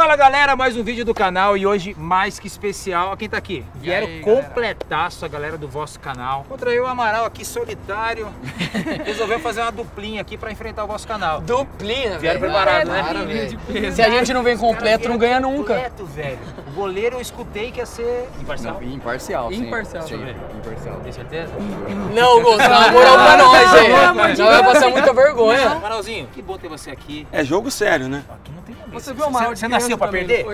Fala galera, mais um vídeo do canal e hoje mais que especial, quem tá aqui? Vieram aí, completaço a galera do vosso canal. Contra eu, o Amaral aqui solitário, resolveu fazer uma duplinha aqui pra enfrentar o vosso canal. Duplinha, Vieram velho. preparados, né? Maravilha. Se a gente não vem completo, não ganha nunca. Completo, velho. O goleiro eu escutei que ia ser imparcial. Não, imparcial. sim. Imparcial. Sim, Deixa eu ver. imparcial. Tem certeza? Não, Gonçalo, moral pra nós, hein? Não vai passar muita vergonha. Amaralzinho, que bom ter você aqui. É jogo sério, né? Aqui não tem. Você viu o Amaral Você nasceu pra perder?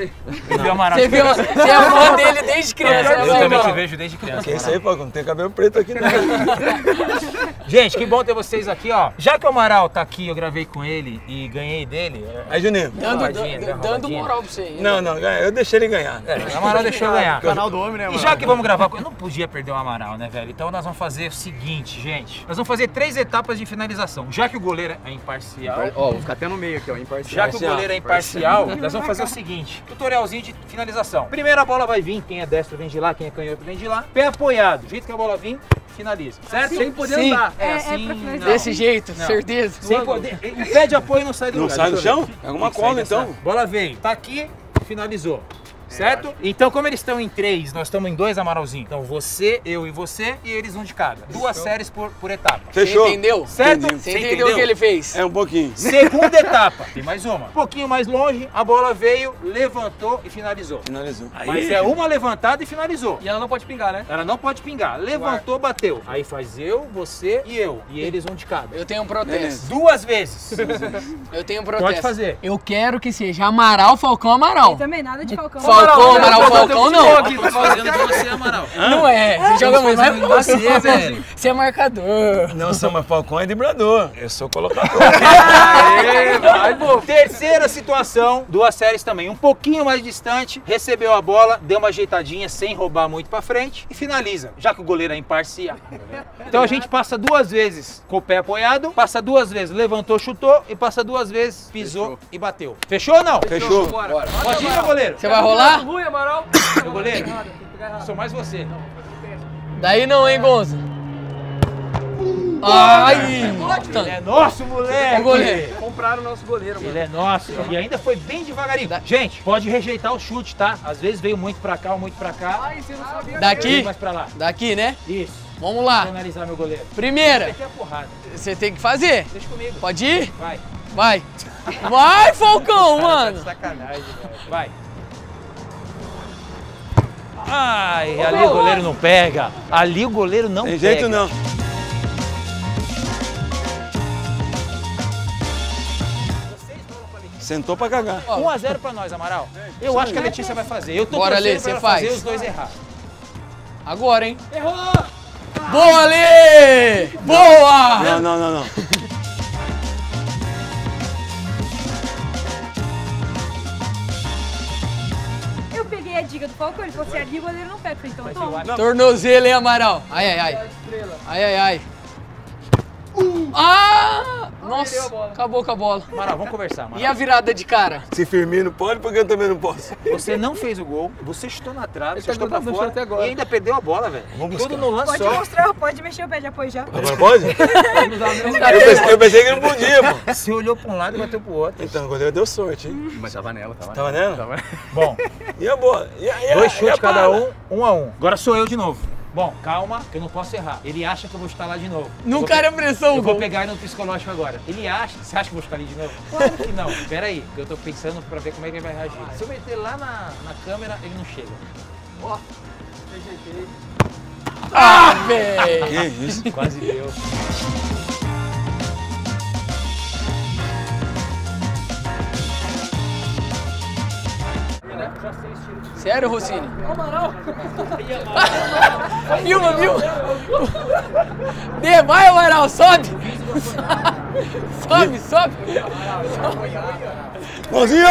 Eu vi o Amaral. Você viu? Você é fã dele desde criança, Eu né, também te vejo desde criança. Que isso aí, pô, não tem cabelo preto aqui não. Gente, que bom ter vocês aqui, ó. Já que o Amaral tá aqui, eu gravei com ele e ganhei dele. é- Aí, Juninho. Dando, né? dando, moral pra você. hein? Não, não, eu deixei ele ganhar. É, o Amaral deixou eu ganhar. Canal do homem, né, E mano? já que vamos gravar com. Eu não podia perder o Amaral, né, velho? Então nós vamos fazer o seguinte, gente. Nós vamos fazer três etapas de finalização. Já que o goleiro é imparcial. Ó, vou ficar até no meio aqui, ó, imparcial. Já que o goleiro é imparcial, nós vamos fazer o seguinte: tutorialzinho de finalização. Primeiro a bola vai vir, quem é destro vem de lá, quem é canhoto vem de lá. Pé apoiado, do jeito que a bola vir, finaliza. Certo? Sem poder Sim. andar. É, É, é assim. não. Desse jeito, Não. certeza. Sem poder. O pé de apoio não sai do Não lugar. sai do chão? É alguma cola, então. Bola veio. Tá aqui, finalizou. Certo? Então, como eles estão em três, nós estamos em dois amaralzinhos. Então, você, eu e você, e eles um de cada. Duas séries por, por etapa. Fechou? Você entendeu? Certo? Entendi. Você entendeu o que ele fez? É um pouquinho. Segunda etapa. Tem mais uma. Um pouquinho mais longe, a bola veio, levantou e finalizou. Finalizou. Mas é uma levantada e finalizou. E ela não pode pingar, né? Ela não pode pingar. Levantou, bateu. Aí faz eu, você e eu. E eles um de cada. Eu tenho um protesto. Beleza. Duas vezes. Eu tenho um protesto. Pode fazer. Eu quero que seja Amaral, Falcão, Amaral. E também nada de Falcão. Falcão, Amaral, Falcão, não. Tô fazendo de você, Amaral. Não é. Você joga muito mais fazendo você, velho. Você é marcador. Não sou mais Falcão, é driblador. Eu sou colocador. Aê, vai, pô. Terceira situação, duas séries também. Um pouquinho mais distante, recebeu a bola, deu uma ajeitadinha sem roubar muito pra frente e finaliza, já que o goleiro é imparcial. Então a gente passa duas vezes com o pé apoiado, passa duas vezes, levantou, chutou e passa duas vezes, pisou e bateu. Fechou ou não? Fechou. Pode ir, meu goleiro. Você vai rolar? Meu goleiro. Sou mais você. Daí não, hein, Gonza? Ai! Ele é nosso, moleque. Goleiro. Compraram o nosso goleiro, mano. Ele é nosso. E ainda foi bem devagarinho. Gente, pode rejeitar o chute, tá? Às vezes veio muito pra cá ou muito pra cá. Veio Daqui? mais pra lá. Daqui, né? Isso. Vamos Vou lá. analisar meu goleiro. Primeira, é porrada. você tem que fazer. Deixa comigo. Pode ir? Vai. Vai. Vai, Falcão, mano. Sacanagem, velho. Vai. Ai, ali o goleiro não pega. Ali o goleiro não Tem pega. jeito não. Sentou pra cagar. 1x0 pra nós, Amaral. Eu acho que a Letícia vai fazer. Eu tô Bora, Lê, pra você ela faz. fazer os dois errar. Agora, hein? Errou! Boa, Lê! Boa! Não, não, não, não. A dica do Falcão, ele falou assim, ali o goleiro não pega. Então toma. Tornozelo, hein, Amaral? Ai, ai, ai. Ai, ai, ai. Ah! Nossa, acabou com a bola. Amaral, vamos conversar, Amaral. E a virada de cara? Se Firmino pode, porque eu também não posso. Você não fez o gol, você chutou na trave, você tá chutou pra fora até agora. e ainda perdeu a bola, velho. Vamos Tudo no lance Pode só. mostrar, pode mexer o pé de apoio já. Agora pode? Eu pensei, eu pensei que não podia, pô. Você olhou pra um lado e bateu pro outro. Então, o goleiro deu sorte, hein? Mas tava nela, tava Tava nela? Tava Bom, E a bola? E a, e a, dois chutes cada um, um a um. Agora sou eu de novo. Bom, calma, que eu não posso errar. Ele acha que eu vou chutar lá de novo. Não cara pressão, Eu vou pegar ele no psicológico agora. Ele acha. Você acha que eu vou chutar ali de novo? Claro que não. Pera aí, que eu tô pensando pra ver como é que ele vai reagir. Se eu meter lá na, na câmera, ele não chega. Ah, velho. Que isso? Quase deu. Sério, Rossini? Filma, viu? Dê, vai, Amaral, sobe! Sobe, sobe! Mãozinho!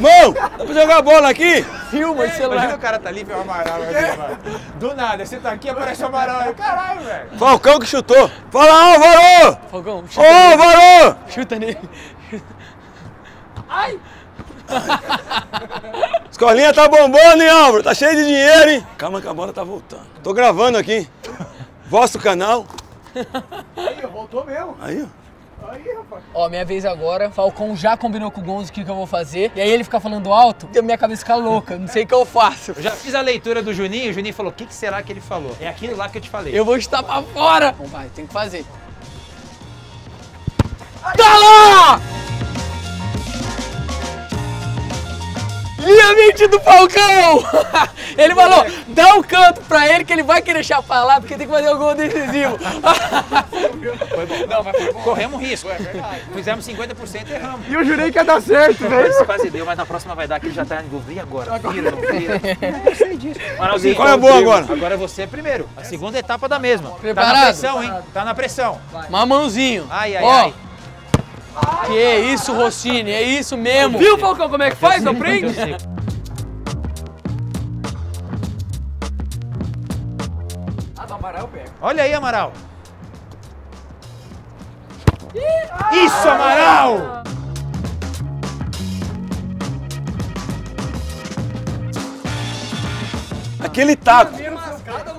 Mão! Dá pra jogar bola aqui? Filma Imagina celular. o cara tá ali vê o Amaral ali, mano. Do nada, você tá aqui e aparece o Amaral aí. Caralho, velho. Falcão que chutou. Fala, ô, varô! Fogão, Ô, chuta nele. varô! Escolinha tá bombando, hein, Álvaro? Tá cheio de dinheiro, hein? Calma que a bola tá voltando. Tô gravando aqui. Vosso canal. Aí, voltou mesmo. Aí, ó. Ó, minha vez agora. Falcão já combinou com o Gonzo o que, que eu vou fazer. E aí ele fica falando alto e a minha cabeça fica louca. Não sei o que eu faço. Eu já fiz a leitura do Juninho, o Juninho falou, o que, que será que ele falou? É aquilo lá que eu te falei. Eu vou estar pra fora. Então vai, tem que fazer. Tá lá! Linha 20 do Falcão! Ele falou, dá um canto pra ele que ele vai querer chapar lá, porque tem que fazer o gol decisivo. Foi bom. Não, mas foi bom. corremos risco. Fizemos 50% e erramos. E eu jurei que ia dar certo, velho. Mas quase deu, mas na próxima vai dar que ele já tá envolvido. E agora? Vira, não vira? Eu sei disso. Qual é a boa agora? Agora é você primeiro. A segunda etapa da mesma. Tá na Preparado? pressão, hein? Tá na pressão. Mamãozinho. Ai, ai, Ó, ai. Que é isso, Rossini, é isso mesmo. Viu, Falcão, como é que faz? Aprende? Ah, do Amaral eu pego. Olha aí, Amaral. Isso, Amaral! Aquele taco.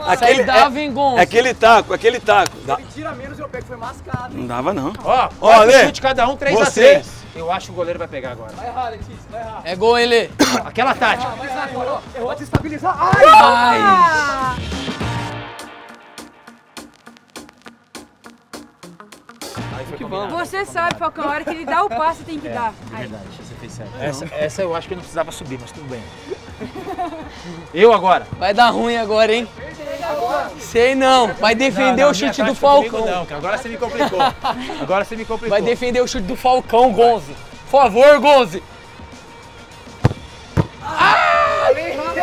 Aquele, dava, hein, Gonzo? é, aquele taco, aquele taco. Dá- Tira menos eu pego, foi mascado. Não dava, não. Ó, Ó, chute cada um, 3 a você- 3 Eu acho que o goleiro vai pegar agora. Vai errar, Letícia, vai errar. É gol, ele. Aquela tática. Vai errar vou desestabilizar. Ai! Ai. Você sabe, Falcão, a hora que ele dá o passe tem que dar. Aí. Verdade, você fez certo. Essa, essa eu acho que eu não precisava subir, mas tudo bem. Eu agora. Vai dar ruim agora, hein? Sei não. Vai defender Não, não, o chute do comigo Falcão. Não, que agora você me complicou. Agora você me complicou. Vai defender o chute do Falcão, Gonze. Por favor, Gonze. Vamos,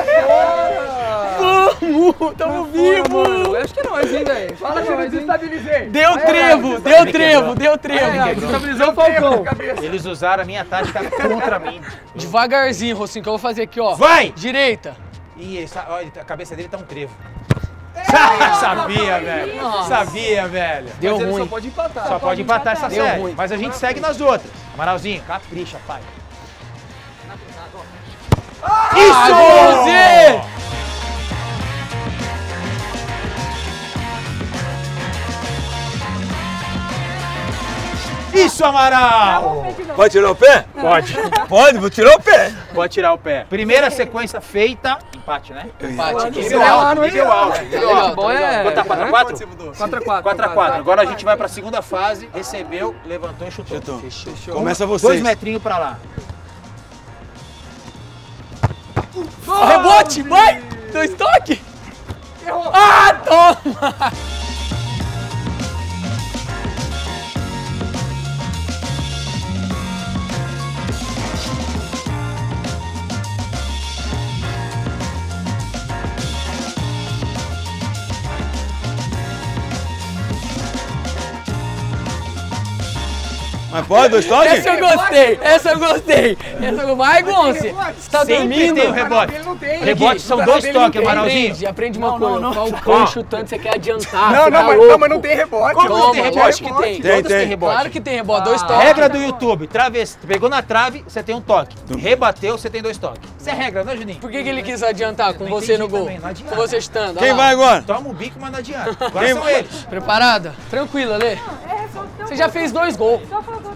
tamo vivo. Eu acho que é nóis, hein, velho? Fala que eu desestabilizei. Deu trevo, deu trevo, deu trevo. Desestabilizou o Falcão. Eles usaram a minha tática contra mim. Devagarzinho, Rocinho, que eu vou fazer aqui, ó. Vai! Direita. Ih, essa- olha, a cabeça dele tá um trevo. Sa- Sabia, velho. Sabia, velho. Deu ruim. só pode empatar. Só pode empatar essa Deu série. ruim. Mas a gente segue nas outras. Amaralzinho, capricha, pai. Ah, Gonze! Isso, Amaral! Pode tirar o pé? Pode. Pode, vou tirar o pé. Pode tirar o pé. Primeira sequência feita. Empate, né? Empate. Nível alto, nível alto. Nível Legal, alto. tá legal. Quanto tá 4x4? 4x4. 4x4. Agora a gente vai pra segunda fase. Recebeu, levantou e chutou. Chutou. Fechou. Começa Dois vocês. metrinhos pra lá. Rebote, vai! Dois toques! Ah, toma! Mas pode, dois toques? Essa eu gostei, essa eu gostei. Essa eu... Vai, Gonce! Tá dormindo? tem o rebote. Rebote são dois toques, Amaralzinho. Aprende, aprende uma coisa. O Falcão chutando, você quer adiantar. Não, não, tá mas, não, mas não tem rebote. Como tem rebote? que tem. Tem, tem. rebote. Claro que tem rebote, dois toques. Regra do YouTube, traves... pegou na trave, você tem um toque. Rebateu, você tem dois toques. Isso é regra, não é, Juninho? Por que, que ele quis adiantar com você no gol? Com você chutando. Quem vai agora? Toma um bico, mas não adianta. Agora Quem são vai? eles. Preparada? Tranquila, Lê. É, Você já fez dois gols. Só o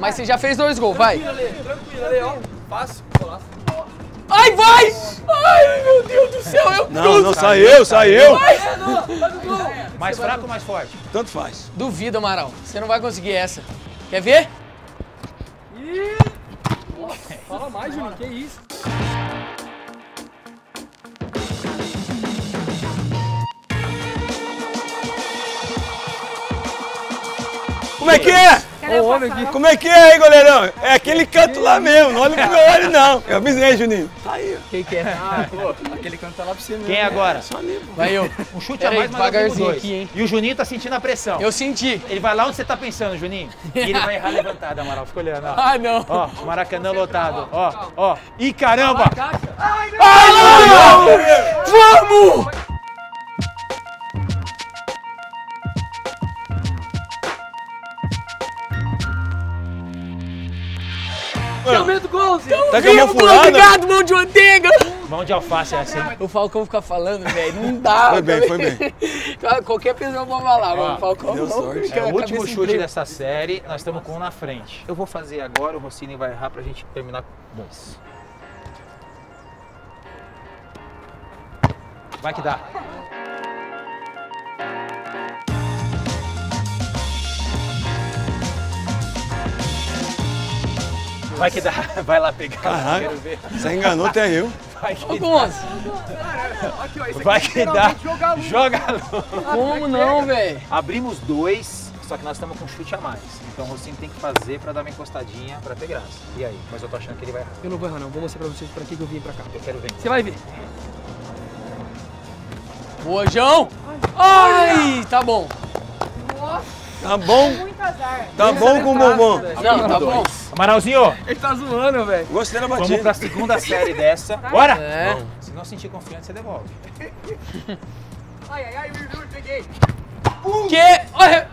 Mas você já fez dois gols, vai. Tranquilo, ali, ó. Fácil. golaço. Ai, vai! Ai, meu Deus do céu, eu Não, não, sai eu, sai eu. Mais fraco ou mais forte? Tanto faz. Duvido, Amaral. Você não vai conseguir essa. Quer ver? Fala mais, Juninho. Que isso? Como é que é? O homem passado? Como é que é aí, goleirão? É aquele canto lá mesmo, não olha pro meu olho não. Eu avisei, Juninho. Tá aí. Quem que é? Aquele canto tá lá pra você mesmo. Quem é agora? Vai eu. Um chute Pera a mais, mas eu devagarzinho aqui, hein? E o Juninho tá sentindo a pressão. Eu senti. Ele vai lá onde você tá pensando, Juninho. E ele vai errar levantado, Amaral. Fica olhando, ó. Ah, não. Ó, Maracanã lotado. Ó, ó. Ih, caramba! Vamos! Aumenta o gol, Zé. Tá com a mão furada? obrigado, mão de manteiga! Mão de alface é assim. O Falcão fica falando, velho, não dá. Foi bem, foi bem. Qualquer pessoa pode falar, mas o Falcão deu sorte. É o último chute dessa série, nós estamos com um na frente. Eu vou fazer agora, o Rossini vai errar pra gente terminar com dois. Vai que dá. Vai que dá. Vai lá pegar. Caraca. Quero ver. Você enganou até eu. Vai que Ô, dá. Vai é que dá. luz. Joga a luz. como não, velho? Abrimos dois, só que nós estamos com chute a mais. Então o Rossini tem que fazer pra dar uma encostadinha pra ter graça. E aí? Mas eu tô achando que ele vai errar. Eu não vou errar, não. Vou mostrar pra vocês pra que eu vim pra cá. Eu quero ver. Você vai ver. Boa, João! Ai, tá bom. Tá bom? Muito azar. Tá bom com o bombom. Não, tá bom. Amaralzinho, Ele tá zoando, velho. Gostei da vamos batida. pra segunda série dessa. Bora! É. Se não sentir confiança, você devolve. Ai, ai, ai, peguei. Que? Olha.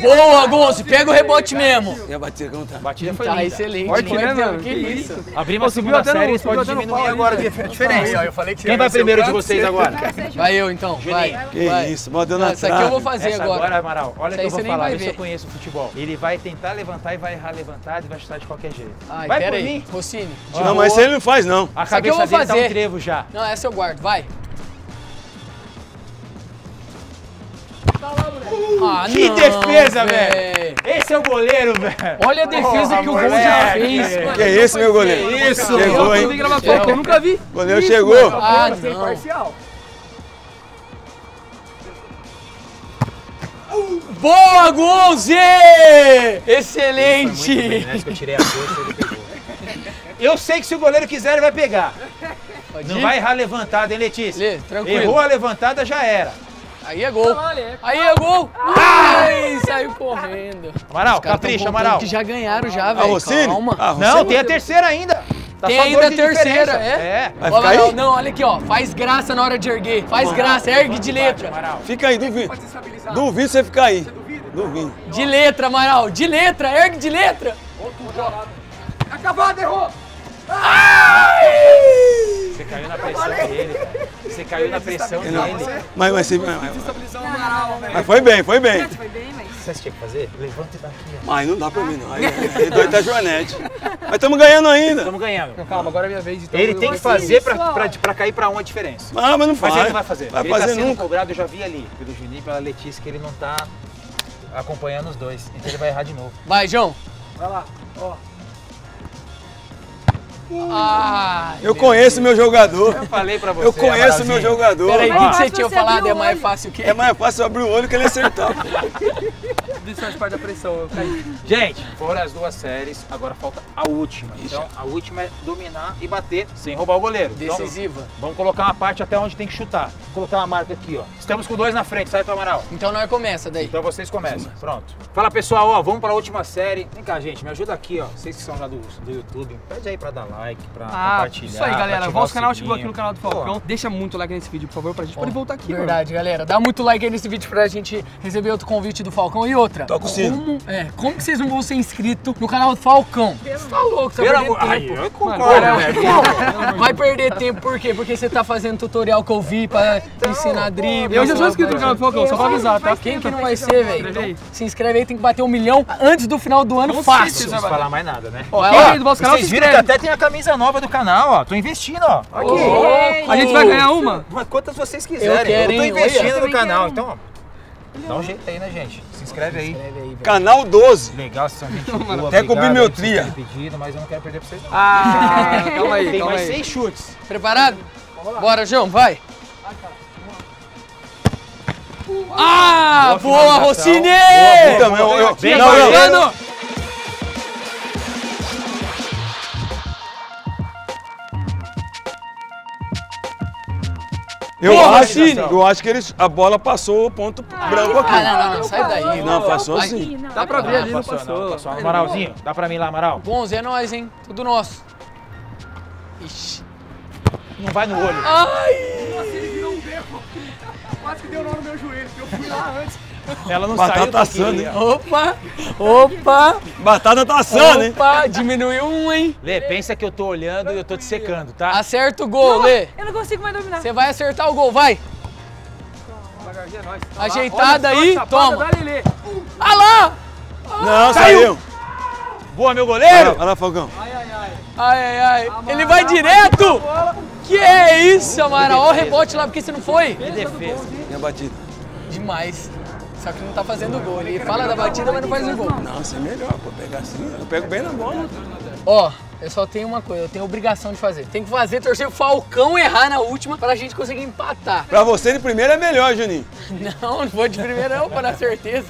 Boa, Gonzo, pega o rebote mesmo. E a batida como tá? A batida foi Tá linda. excelente. Forte, né, que- mano? Que isso? Abrimos a segunda série, pode diminuir agora a diferença. eu falei que Quem vai primeiro de vocês agora? Vai eu então, vai. Que vai. isso, Não, na Essa aqui eu vou fazer Essa agora. agora, Amaral, olha Essa que aí eu vou você nem falar, eu conheço o futebol. Ele vai tentar levantar e vai errar levantado e vai chutar de qualquer jeito. Ai, vai por aí. mim. Rossini. Não, mas isso ele não faz, não. A Isso aqui eu cabeça vou dele tá fazer. um trevo já. Não, essa eu guardo, vai. Ah, Que não, defesa, velho! Esse é o goleiro, velho! Olha a defesa Porra, que o Gonzo já fez. Que isso, meu goleiro? Isso. Chegou, Eu hein? foto, eu nunca vi. O goleiro Isso, chegou. mano. Ah, Eu não. parcial. Boa, Gonze! Excelente! Né, que eu a. Eu sei que se o goleiro quiser, ele vai pegar. Pode Não ir? vai errar levantada, hein, Letícia? Lê, tranquilo. Errou a levantada, já era. Aí é gol. Aí é gol. Ai, saiu correndo. Amaral, capricha, Amaral. que já ganharam já, A velho. Rossini? Calma. Ah, Rossini? Não, tem a terceira ainda. Tá Tem só ainda a terceira, é? Vai Ó, ficar Amaral, aí? não, olha aqui, ó. Faz graça na hora de erguer. Faz graça, ergue de letra. Amaral. Fica aí, duvido. Duvido você ficar aí. Duvido. De letra, Amaral. De letra, ergue de letra. Acabado, errou. Você caiu na pressão dele, cara. Você caiu na pressão dele. Mas, mas, mas, mas- mas foi bem, foi bem. Foi bem, mas... Sabe o que você tinha que fazer? Levanta e dá aqui. Mas não dá pra mim, não. Aí, aí tá Joanete. Mas estamos ganhando ainda. Estamos ganhando. Calma, agora é minha vez. Então Ele tem que fazer pra, pra, pra cair pra um a diferença. Ah, mas não Mas faz. ele não vai fazer. Vai ele tá fazer sendo nunca. cobrado, eu já vi ali, pelo Juninho e pela Letícia, que ele não tá acompanhando os dois. Então ele vai errar de novo. Vai, João. Vai lá, ó. Ah, Eu conheço meu jogador. Eu falei pra você. Eu conheço meu jogador. Peraí, o que, que você tinha você falado? É mais fácil o quê? É mais fácil abrir o olho que ele acertar. Deixa faz parte da pressão, eu caí. Gente, foram as duas séries, agora falta a última. Então a última é dominar e bater sem roubar o goleiro. Então, Decisiva. vamos colocar uma parte até onde tem que chutar. Vou colocar uma marca aqui, ó. Estamos com dois na frente, certo, Amaral? Então nós começa daí. Então vocês começam. Pronto. Fala pessoal, ó, vamos pra última série. Vem cá, gente, me ajuda aqui, ó. Vocês que são já do, do YouTube, pede aí pra dar like, pra Ah, compartilhar. isso aí, galera. ativar Vosso canal chegou aqui no canal do Falcão. Pô, Deixa muito like nesse vídeo, por favor, pra gente poder voltar aqui, mano. Verdade, galera. Dá muito like aí nesse vídeo pra gente receber outro convite do Falcão. E outra, Toca o sino. como, é, como que vocês não vão ser inscritos no canal do Falcão? Você tá louco, você vai amor... perder Ai, tempo. eu concordo, Mano, né? Vai perder tempo por quê? Porque você tá fazendo tutorial que eu vi pra ensinar drible. Eu já sou inscrito no canal do Falcão, só pra avisar, tá? Quem que não vai ser, velho? Então, se inscreve aí, tem que bater um milhão antes do final do ano, Com fácil. Não preciso falar mais nada, né? Ó, Quem é do vosso canal, se Vocês viram que até tem a camisa nova do canal, ó. Tô investindo, ó. Aqui. Ô, A gente vai ganhar uma? Quantas vocês quiserem. Eu quero, tô hein? investindo Olha. no canal, quero. então, ó. Dá um jeito aí, né, gente? Se inscreve aí. Escreve aí, velho. Canal 12. Legal, vocês são gente boa. Até com aí terem pedido, mas eu não quero perder pra vocês não. Ah, calma aí, Tem calma mais aí. seis chutes. Preparado? Bora, João, vai. Ah, Boa boa, finalização. Rossini! Boa, Também, eu, eu, Bem não, eu, Mano, eu Boa, acho, eu acho que eles, a bola passou o ponto branco aqui. Ah, não, não, não, sai daí. Não, passou sim. Dá pra ver ali, não passou, passou. não, passou. Amaralzinho, dá pra mim lá, Amaral. Bons, é nóis, hein? Tudo nosso. Ixi. Não vai no olho. Ai! Quase que deu nó no meu joelho, porque eu fui lá antes. Ela não Batata saiu do assando, hein? Opa, opa, Batata tá assando, hein? opa, diminuiu um, hein? Lê, pensa que eu tô olhando e eu tô te secando, tá? Acerta o gol, Lê. Eu não consigo mais dominar. Você vai acertar o gol, vai. É nóis. Ajeitada Olha aí, toma. Lelê. Ah lá! Não, saiu. Boa, meu Olha goleiro! olha lá, Falcão. Ai, ai, ai. Ele vai direto! Que é isso, Amaral? Olha o rebote lá, porque você não foi? Que defesa. Minha batida. Demais. Só que não tá fazendo gol. Ele fala da batida, mas não faz o gol. Não, isso é melhor, pô. Pegar assim, eu pego bem na bola. Ó, eu só tenho uma coisa, eu tenho obrigação de fazer. Tem que fazer, torcer o Falcão errar na última pra gente conseguir empatar. Pra você de primeira é melhor, Juninho. Não, não vou de primeira não, pra dar certeza.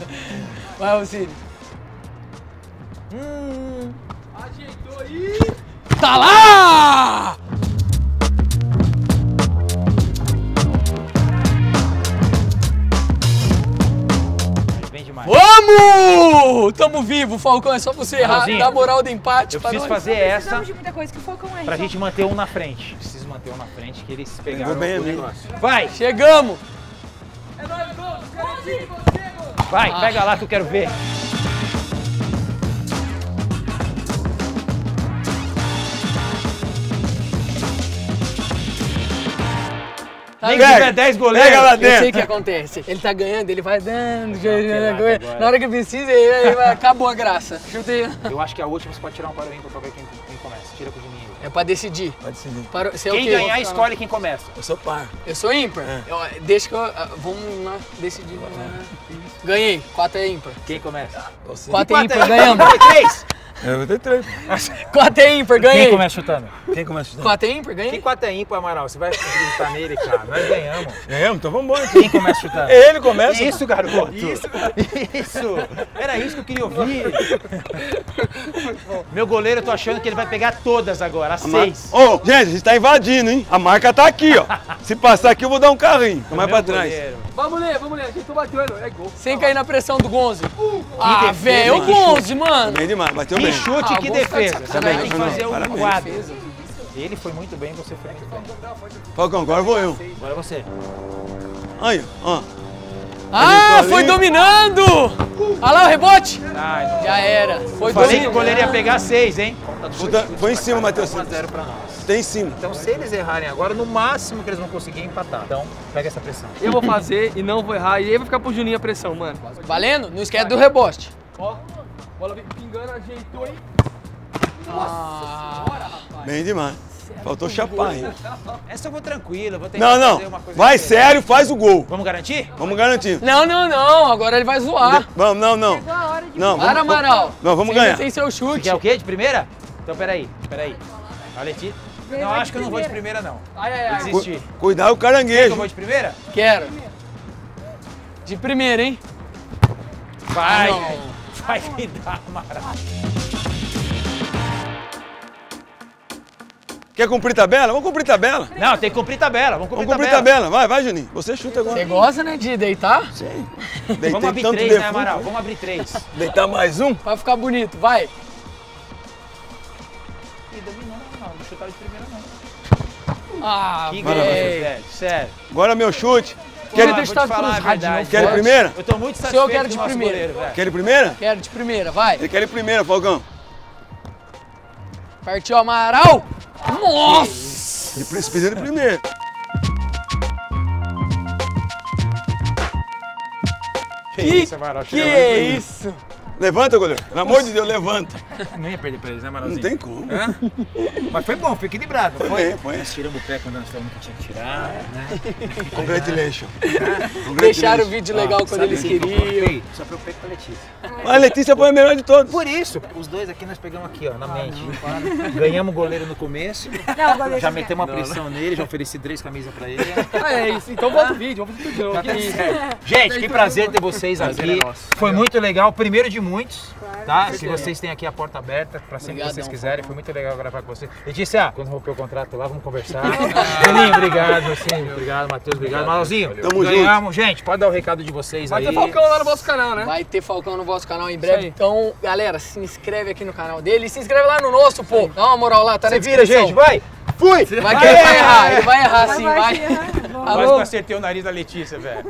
Vai, Alcine. Ajeitou aí. Tá lá! Demais. Vamos! Tamo vivo, Falcão, é só você errar, dá moral do empate Eu pra preciso nós. fazer essa Precisamos de muita coisa que o Falcão é. pra só. gente manter um na frente. Preciso manter um na frente, que eles pegaram bem o mim. negócio. Vai, Chegamos! vai, Ah. pega lá que eu quero ver. Nem que tiver 10 goleiros. Pega lá Eu sei o que dentro. acontece. Ele tá ganhando, ele vai dando. agora. Na hora que precisa, ele vai- acabou a graça. Chutei. Eu acho que a última você pode tirar um para ímpar pra ver quem, quem começa. Tira com o Juninho. É pra decidir. Pode seguir. Para, é o Quem quê? ganhar, escolhe quem começa. Eu sou par. Eu sou ímpar. Eu- deixa que eu. ah, Vamos lá, decidir. Ganhei. 4 é ímpar. Quem começa? Você. 4 é ímpar, ganhamos. Três. Eu vou ter três. 4 é ímpar, Quem ganhei. começa chutando? Quem começa a estudar? 4 é ímpar, Quem ganhei. quatro é ímpar, Amaral? Você vai acreditar nele, cara. Nós ganhamos. Ganhamos, então vamos embora. Quem começa chutando? Ele começa. Isso, garoto. Isso. Isso. Era isso que eu queria ouvir. Meu goleiro, eu tô achando que ele vai pegar todas agora, as seis. Ô, gente, a gente tá invadindo, hein? A marca tá aqui, ó. Se passar aqui, eu vou dar um carrinho. Mais Meu pra trás. goleiro. Vamos ler, vamos ler. Ajeitou, bateu, é gol. Sem cair na pressão do Gonze. Ah, defesa, velho, o Gonze, mano. Bem demais, bateu bem. Chute, Ah, que tá defesa. Você vai ter que fazer um Parabéns. quadro. Ele foi muito bem, você foi muito bem. Falcão, agora vou eu. Agora você. Aí, ó. Ah, ali. foi dominando! Olha lá o rebote. Ai, não. Já era. Foi Falei que o goleiro ia pegar seis, hein? Foi em cima, Matheus. 1x0 pra nós. Tem em cima. Então, se eles errarem agora, no máximo que eles vão conseguir é empatar. Então, pega essa pressão. Eu vou fazer e não vou errar. E aí vai ficar pro Juninho a pressão, mano. Valendo? Não esquece do rebote. Ó, bola vem pingando, ajeitou aí. Ah, Bem demais. Faltou chapar ainda. Essa eu vou tranquilo, eu vou tentar Não, fazer uma não. coisa Vai diferente. sério, faz o gol. Vamos garantir? Vamos garantir. não, não, não. Agora ele vai zoar. Vamos, não, não. Chegou a hora de Não, Para, vamos, Amaral. Não, vamos ainda ganhar. Tem seu chute. Quer o quê? De primeira? Então, peraí, peraí. A Letícia... Não, acho que eu não vou de primeira. não. Ai, ai, ai. Cu- Desisti. Cuidado o Quer que eu caranguejo. vou de primeira? Quero. De primeira, hein? Vai! não. Vai me dar, Amaral. Quer cumprir tabela? Vamos cumprir tabela. Não, tem que cumprir tabela. Vamos cumprir, Vamos cumprir tabela. tabela. Vai, vai, Juninho. Você chuta Você agora. gosta, né, de deitar? Sim. Vamos Deitei abrir tanto três, né, defunto. Amaral? Vamos abrir três. Deitar mais um? Vai ficar bonito, vai. Ih, dominou, não. Não chutaram de primeira, não. Ah, Que velho. Sério. Agora meu chute. Quero Vou ter te chutado falar a verdade. radinhos. Quer ir forte. primeira? Eu tô muito Se eu satisfeito quero com de o primeira. goleiro, velho. Quer ir primeira? Quero de primeira, vai. Ele quer ir primeira, Falcão. Partiu Amaral. Nossa! Ele precisa ir primeiro. Que Que, isso, Amaral? que é isso? Levanta, goleiro. Pelo amor de Deus, levanta. Não ia perder pra eles, né, Não Amaralzinho? tem como. Hã? Mas foi bom, foi equilibrado, não foi? Foi, foi. Nós tiramos o pé quando nós falamos que tinha que tirar, né? Congratulations. Deixaram o vídeo legal quando Sabe eles quem que eu queriam. preocupei? Só preocupei com a Letícia. A Letícia foi a melhor de todos. Por isso, os dois aqui nós pegamos aqui, ó, na mente. Ganhamos o goleiro no começo, Não, o goleiro já quer. metemos uma pressão nele, já ofereci três camisas pra ele. Ah, é isso. Então volta o vídeo, vamos fazer tudo de novo. Tá. Gente, que prazer ter vocês aqui. Foi muito legal, primeiro de muitos, tá? Se vocês têm aqui a porta aberta, pra sempre que vocês quiserem, foi muito legal gravar com vocês. Letícia, quando romper o contrato lá, vamos conversar. Juninho, obrigado, assim, obrigado, Matheus, obrigado. Malzinho, Tamo ganhamos. Gente, pode dar o recado de vocês Vai aí. ter Falcão lá no nosso canal, né? Vai ter Falcão no vosso canal em breve. Então, galera, se inscreve aqui no canal dele. e Se inscreve lá no nosso, pô. Dá uma moral lá, tá Se na vira, descrição. gente, vai! Fui! Vai vai errar, ele vai errar Vai, sim, vai, vai. Quase que eu acertei o nariz da Letícia, velho.